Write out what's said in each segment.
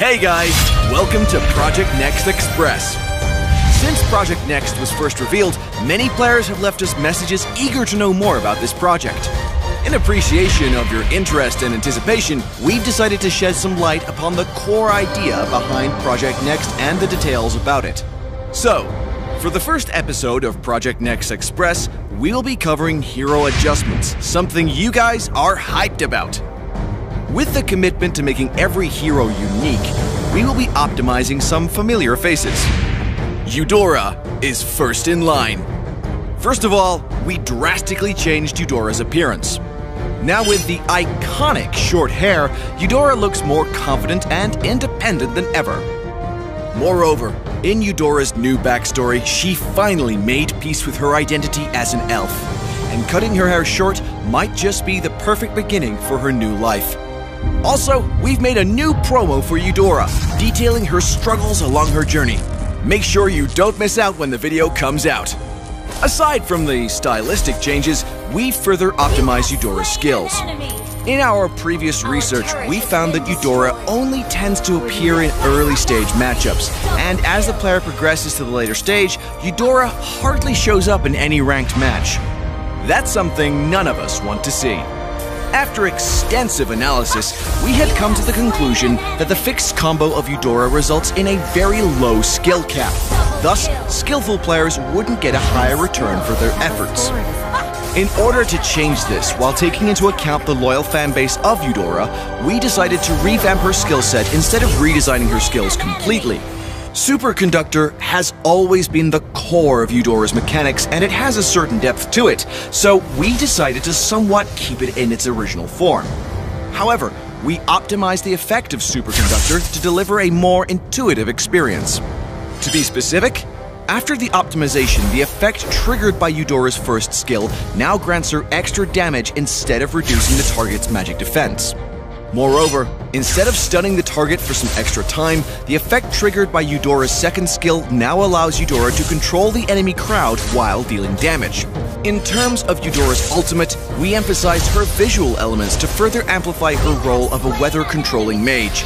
Hey guys, welcome to Project Next Express. Since Project Next was first revealed, many players have left us messages eager to know more about this project. In appreciation of your interest and anticipation, we've decided to shed some light upon the core idea behind Project Next and the details about it. So, for the first episode of Project Next Express, we'll be covering hero adjustments, something you guys are hyped about. With the commitment to making every hero unique, we will be optimizing some familiar faces. Eudora is first in line. First of all, we drastically changed Eudora's appearance. Now with the iconic short hair, Eudora looks more confident and independent than ever. Moreover, in Eudora's new backstory, she finally made peace with her identity as an elf, and cutting her hair short might just be the perfect beginning for her new life. Also, we've made a new promo for Eudora, detailing her struggles along her journey. Make sure you don't miss out when the video comes out. Aside from the stylistic changes, we further optimized Eudora's skills. In our previous research, we found that Eudora only tends to appear in early stage matchups, and as the player progresses to the later stage, Eudora hardly shows up in any ranked match. That's something none of us want to see. After extensive analysis, we had come to the conclusion that the fixed combo of Eudora results in a very low skill cap. Thus, skillful players wouldn't get a higher return for their efforts. In order to change this, while taking into account the loyal fanbase of Eudora, we decided to revamp her skill set instead of redesigning her skills completely. Superconductor has always been the core of Eudora's mechanics, and it has a certain depth to it, so we decided to somewhat keep it in its original form. However, we optimized the effect of Superconductor to deliver a more intuitive experience. To be specific, after the optimization, the effect triggered by Eudora's first skill now grants her extra damage instead of reducing the target's magic defense. Moreover, instead of stunning the target for some extra time, the effect triggered by Eudora's second skill now allows Eudora to control the enemy crowd while dealing damage. In terms of Eudora's ultimate, we emphasized her visual elements to further amplify her role of a weather-controlling mage.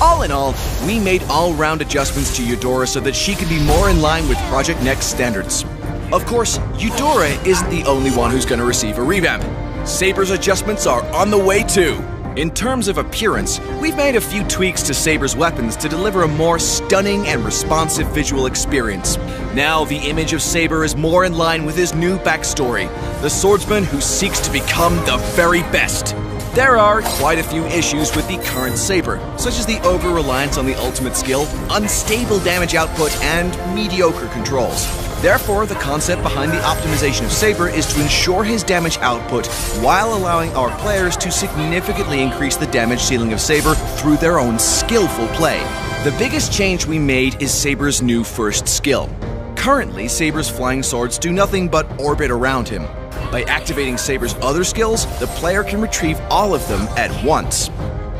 All in all, we made all-round adjustments to Eudora so that she could be more in line with Project Next standards. Of course, Eudora isn't the only one who's going to receive a revamp. Saber's adjustments are on the way too. In terms of appearance, we've made a few tweaks to Saber's weapons to deliver a more stunning and responsive visual experience. Now, the image of Saber is more in line with his new backstory the swordsman who seeks to become the very best. There are quite a few issues with the current Saber, such as the over-reliance on the ultimate skill, unstable damage output, and mediocre controls. Therefore, the concept behind the optimization of Saber is to ensure his damage output while allowing our players to significantly increase the damage ceiling of Saber through their own skillful play. The biggest change we made is Saber's new first skill. Currently, Saber's flying swords do nothing but orbit around him. By activating Saber's other skills, the player can retrieve all of them at once.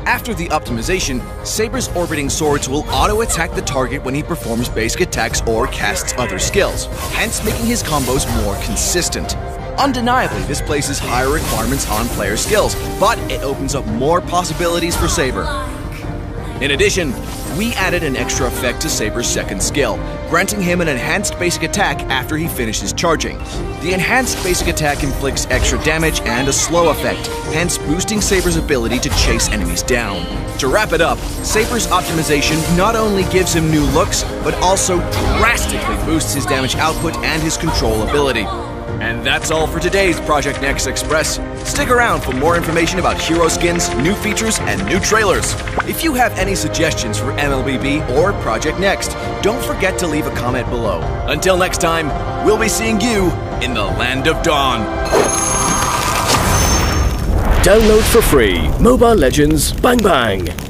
After the optimization, Saber's orbiting swords will auto-attack the target when he performs basic attacks or casts other skills, hence making his combos more consistent. Undeniably, this places higher requirements on player skills, but it opens up more possibilities for Saber. In addition, we added an extra effect to Saber's second skill, granting him an enhanced basic attack after he finishes charging. The enhanced basic attack inflicts extra damage and a slow effect, hence boosting Saber's ability to chase enemies down. To wrap it up, Saber's optimization not only gives him new looks, but also drastically boosts his damage output and his control ability. And that's all for today's Project Next Express. Stick around for more information about hero skins, new features, and new trailers. If you have any suggestions for MLBB or Project Next, don't forget to leave a comment below. Until next time, we'll be seeing you in the Land of Dawn. Download for free Mobile Legends Bang Bang.